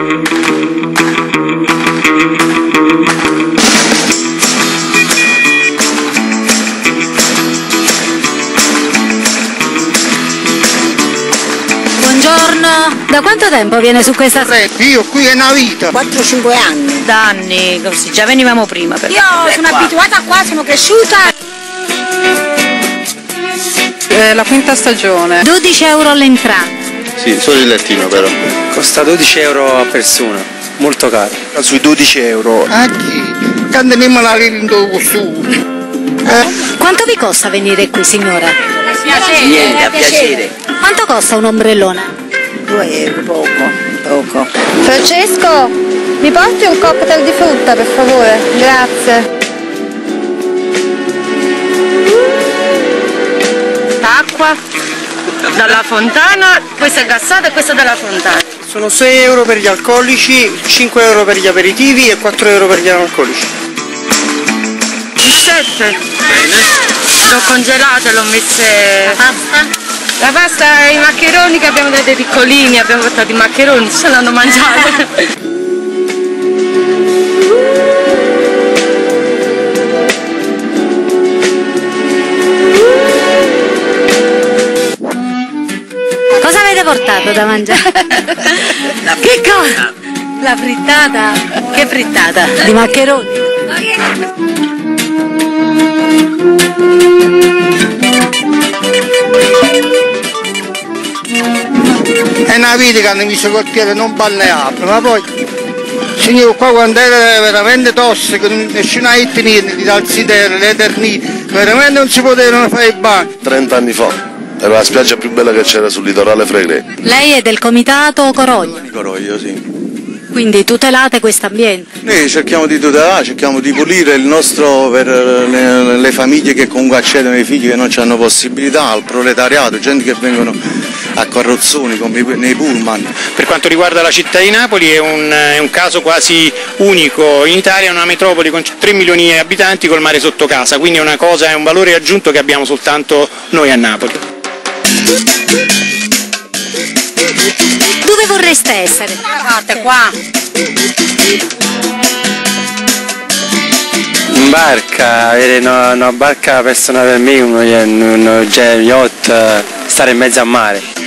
Buongiorno, da quanto tempo viene su questa strada? Io qui è una vita. 4-5 anni. Da anni, così, già venivamo prima. Per... Io sono abituata qua, sono cresciuta. È la quinta stagione. 12 euro all'entrata. Sì, solo il lettino però. Costa 12 euro a persona, molto caro. Sui 12 euro. A chi? Quando andiamo la in costume. Quanto vi costa venire qui, signora? Niente, a piacere. Quanto costa un ombrellone? 2 euro, poco, poco. Francesco, mi porti un cocktail di frutta per favore? Grazie. acqua dalla fontana, questa è gassata e questa dalla fontana. Sono 6 euro per gli alcolici, 5 euro per gli aperitivi e 4 euro per gli analcolici. 7. L'ho congelate, l'ho messe. La pasta? La pasta e i maccheroni che abbiamo dato ai piccolini, abbiamo portato i maccheroni, ce l'hanno mangiati. avete portato da mangiare? che cosa? La frittata? Che frittata? Di maccheroni? È una vita che hanno visto col piede non balneabile, ma poi signor qua quando era veramente tossico, detto niente di Dalzidere, l'Eternì, veramente non si potevano fare i bagni. 30 anni fa. Era la spiaggia più bella che c'era sul litorale Fregre. Lei è del comitato Coroglio, Coroglio, sì. quindi tutelate questo ambiente. Noi cerchiamo di tutelare, cerchiamo di pulire il nostro per le, le famiglie che comunque accedono ai figli che non hanno possibilità, al proletariato, gente che vengono a carrozzoni come nei pullman. Per quanto riguarda la città di Napoli è un, è un caso quasi unico in Italia, è una metropoli con 3 milioni di abitanti col mare sotto casa, quindi è una cosa, è un valore aggiunto che abbiamo soltanto noi a Napoli. Dove vorreste essere? Guardate qua. In barca, avere una, una barca personale per me, uno, uno, uno yacht, stare in mezzo al mare.